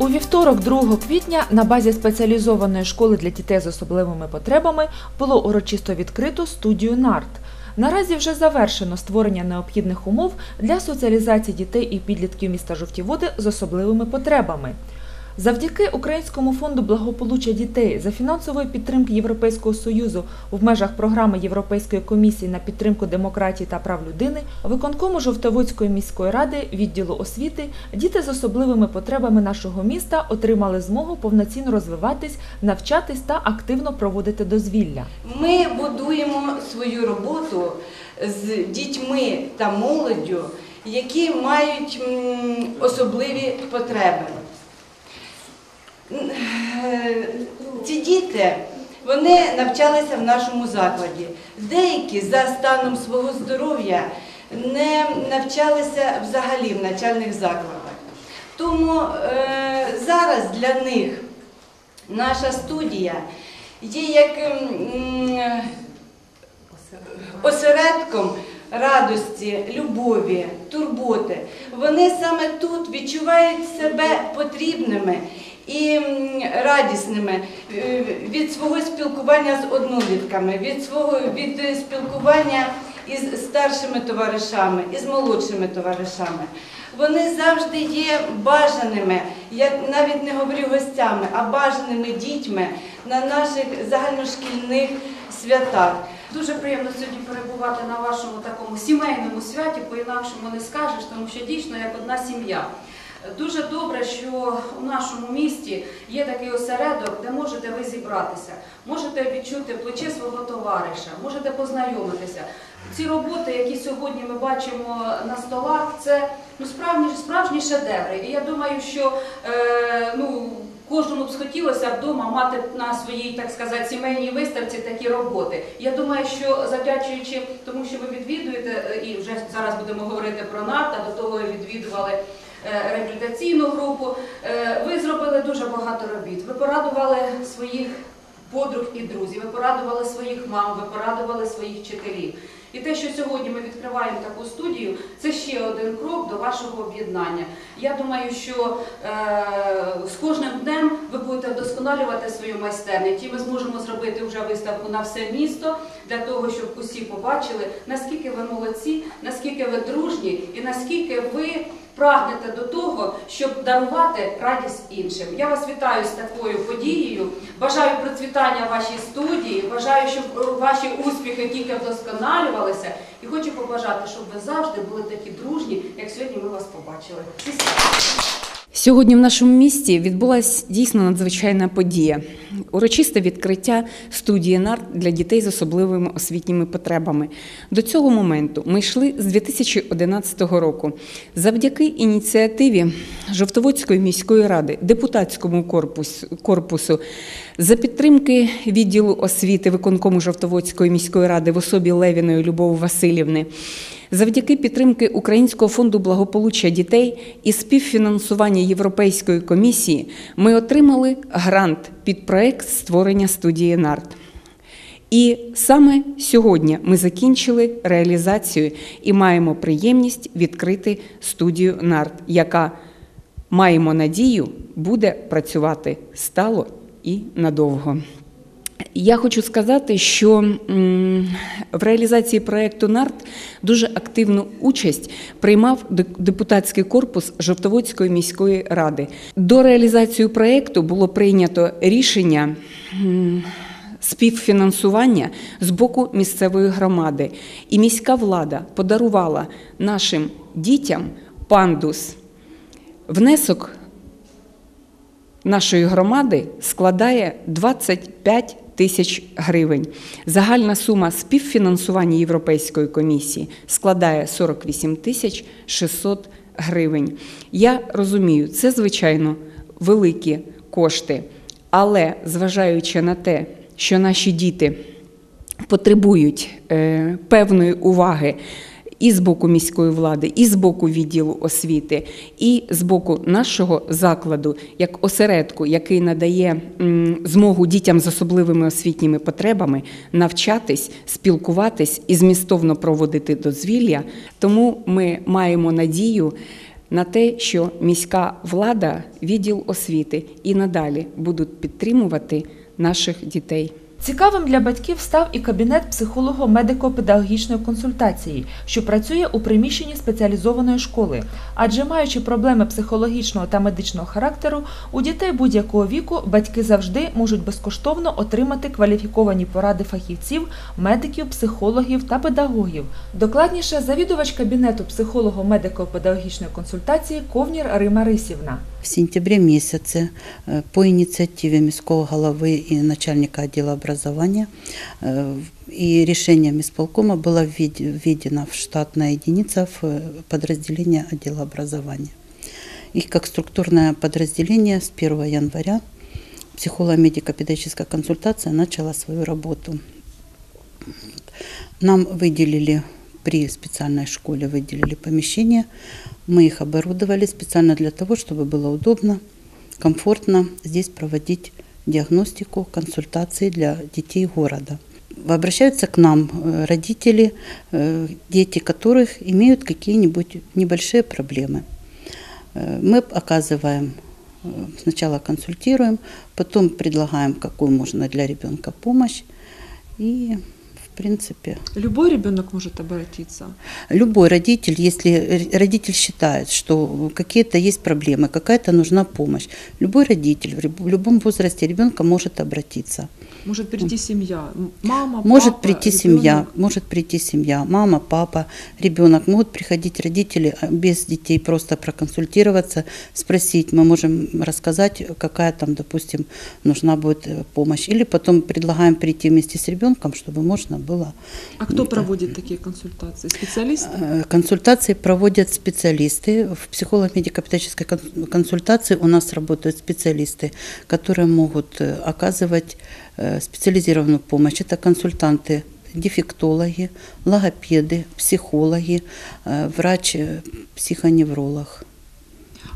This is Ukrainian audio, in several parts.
У вівторок, 2 квітня, на базі спеціалізованої школи для дітей з особливими потребами було урочисто відкрито студію НАРТ. Наразі вже завершено створення необхідних умов для соціалізації дітей і підлітків міста Жовті Води з особливими потребами. Завдяки Українському фонду благополуччя дітей за фінансової підтримки Європейського союзу в межах програми Європейської комісії на підтримку демократії та прав людини, виконкому Жовтоводської міської ради відділу освіти діти з особливими потребами нашого міста отримали змогу повноцінно розвиватись, навчатись та активно проводити дозвілля. Ми будуємо свою роботу з дітьми та молоддю, які мають особливі потреби. Е, Ці діти вони навчалися в нашому закладі. Деякі за станом свого здоров'я не навчалися взагалі в навчальних закладах. Тому е, зараз для них наша студія є як м, осередком радості, любові, турботи. Вони саме тут відчувають себе потрібними і радісними е, від свого спілкування з однолітками, від свого від спілкування із старшими товаришами, із молодшими товаришами. Вони завжди є бажаними, я навіть не говорю гостями, а бажаними дітьми на наших загальношкільних святах. Дуже приємно сьогодні перебувати на вашому такому сімейному святі, по-інакшому не скажеш, тому що дійсно як одна сім'я. Дуже добре, що у нашому місті є такий осередок, де можете ви зібратися, можете відчути плече свого товариша, можете познайомитися. Ці роботи, які сьогодні ми бачимо на столах, це ну, справжні, справжні шедеври. І я думаю, що е, ну, Кожному б схотілося вдома мати на своїй, так сказати, сімейній виставці такі роботи. Я думаю, що завдячуючи тому, що ви відвідуєте, е, і вже зараз будемо говорити про НАТО, до того відвідували реабілітаційну групу. е, Ви зробили дуже багато робіт. Ви порадували своїх подруг і друзів, ви порадували своїх мам, ви порадували своїх вчителів. І те, що сьогодні ми відкриваємо таку студію, це ще один крок до вашого об'єднання. Я думаю, що е, з кожним днем ви будете вдосконалювати свою майстерність, і ми зможемо зробити вже виставку на все місто для того, щоб усі побачили, наскільки ви молодці, наскільки ви дружні і наскільки ви прагнете до того, щоб дарувати радість іншим. Я вас вітаю з такою подією. Бажаю процвітання вашій студії. Бажаю, щоб ваші успіхи тільки вдосконалювалися. І хочу побажати, щоб ви завжди були такі дружні, як сьогодні ми вас побачили. Сьогодні в нашому місті відбулася дійсно надзвичайна подія. Урочисте відкриття студії НАРТ для дітей з особливими освітніми потребами. До цього моменту ми йшли з 2011 року. Завдяки ініціативі Жовтоводської міської ради, депутатському корпусу, за підтримки відділу освіти виконкому Жовтоводської міської ради в особі Левіної Любови Васильівни. Завдяки підтримки Українського фонду благополуччя дітей і співфінансування Європейської комісії ми отримали грант під проект створення студії НАРТ. І саме сьогодні ми закінчили реалізацію і маємо приємність відкрити студію НАРТ, яка маємо надію буде працювати стало і надовго. Я хочу сказати, що в реалізації проєкту НАРТ дуже активну участь приймав депутатський корпус Жовтоводської міської ради. До реалізації проєкту було прийнято рішення. Співфінансування з боку місцевої громади, і міська влада подарувала нашим дітям пандус. Внесок нашої громади складає 25 тисяч гривень. Загальна сума співфінансування Європейської комісії складає 48 тисяч 600 гривень. Я розумію, це звичайно великі кошти, але зважаючи на те, що наші діти потребують е, певної уваги і з боку міської влади, і з боку відділу освіти, і з боку нашого закладу, як осередку, який надає змогу дітям з особливими освітніми потребами навчатись, спілкуватись і змістовно проводити дозвілля. Тому ми маємо надію на те, що міська влада, відділ освіти і надалі будуть підтримувати наших дітей. Цікавим для батьків став і кабінет психолого-медико-педагогічної консультації, що працює у приміщенні спеціалізованої школи. Адже маючи проблеми психологічного та медичного характеру, у дітей будь-якого віку батьки завжди можуть безкоштовно отримати кваліфіковані поради фахівців, медиків, психологів та педагогів. Докладніше завідувач кабінету психолого-медико-педагогічної консультації Ковнір Рима Рисівна. В сентябре месяце э, по инициативе міського голови и начальника отдела образования э, и решением исполкома была введ- введена в штатная единица в э, подразделение отдела образования. И как структурное подразделение с 1 января психолого-медико-педагогическая консультация начала свою работу. Нам выделили при специальной школе выделили помещения, мы их оборудовали специально для того, чтобы было удобно, комфортно здесь проводить диагностику, консультации для детей города. Обращаются к нам э, родители, э, дети которых имеют какие-нибудь небольшие проблемы. Э, Мы оказываем э, сначала консультируем, потом предлагаем, какую можно для ребенка помощь. И, в принципе, Любой ребенок может обратиться. Любой родитель, если родитель считает, что какие-то есть проблемы, какая-то нужна помощь, любой родитель в любом возрасте ребенка может обратиться. Может прийти семья, мама, Может папа, прийти ребенок. семья, может прийти семья, мама, папа, ребенок, могут приходить родители а, без детей, просто проконсультироваться, спросить, мы можем рассказать, какая там, допустим, нужна будет э, помощь. Или потом предлагаем прийти вместе с ребенком, чтобы можно было А кто Да. проводит такие консультации? Специалист? Э, Консультации проводят специалисты. В психолого-медико-педагогической кон- консультации у нас работают специалисты, которые могут э, оказывать э, специализированную помощь. Это консультанты дефектологи, логопеды, психологи, э, врач-психоневролог.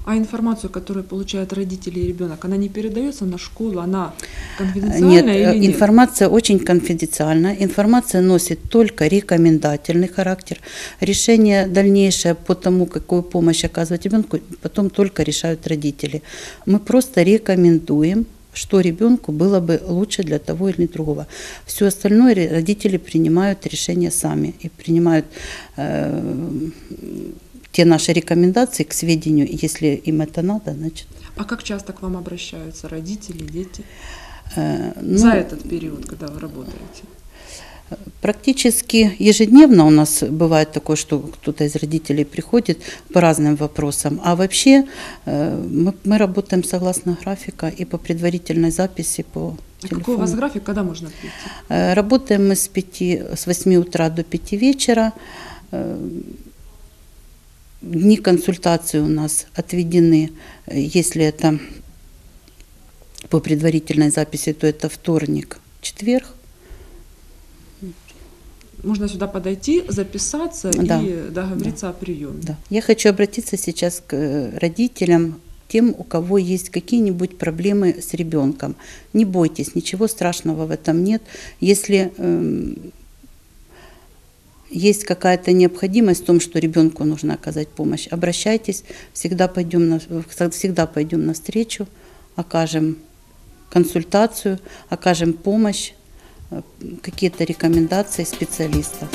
А информацию, которую получают родители и ребенок, она не передается на школу, она конфиденциальная Нет, или э, нет? информация очень конфиденциальна. Информация носит только рекомендательный характер. Решение дальнейшее по тому, какую помощь оказывать ребенку, потом только решают родители. Мы просто рекомендуем что ребенку было бы лучше для того или другого. Все остальное родители принимают решения сами и принимают э, те наши рекомендации к сведению, если им это надо, значит. А как часто к вам обращаются родители, дети? э, ну, За этот период, когда вы работаете? Практически ежедневно у нас бывает такое, что кто-то из родителей приходит по разным вопросам. А вообще э, мы, мы работаем согласно графика и по предварительной записи по А телефону. какой у вас график, когда можно прийти? Э, Работаем мы с, 5, с 8 утра до 5 вечера. Э, Дни консультации у нас отведены, если это по предварительной записи, то это вторник, четверг. Можно сюда подойти, записаться Да. и договориться о приеме. Да. Я хочу обратиться сейчас к э, родителям, тем, у кого есть какие-нибудь проблемы с ребенком. Не бойтесь, ничего страшного в этом нет. Если эм, есть какая-то необходимость в том, что ребенку нужно оказать помощь, обращайтесь, всегда пойдем, на, всегда пойдем навстречу, окажем консультацию, окажем помощь, э, какие-то рекомендации специалистов.